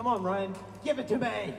Come on, Ryan. Give it to me.